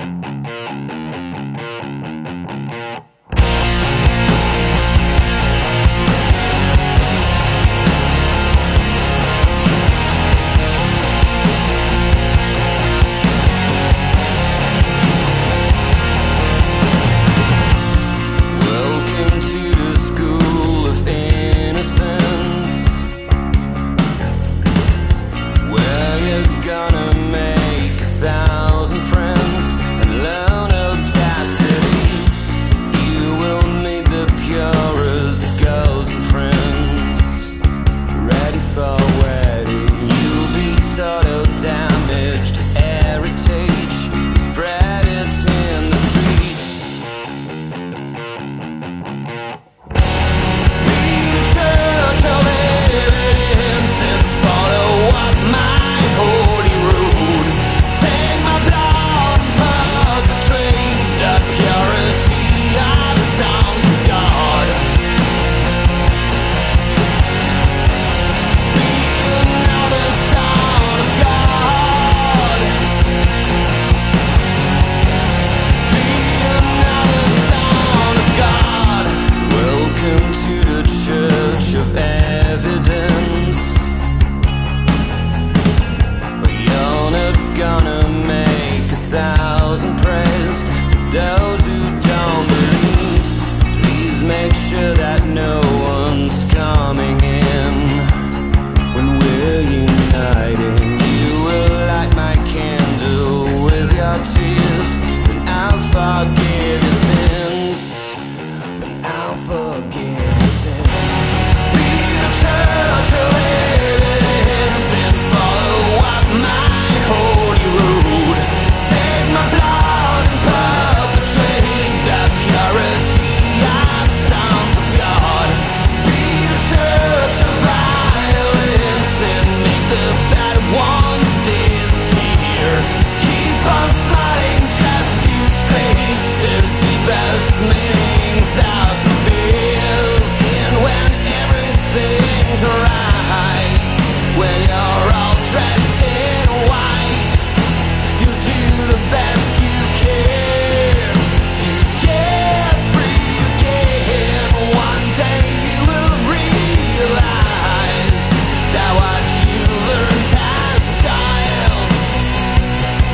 Thank you.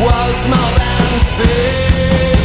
was more than fear.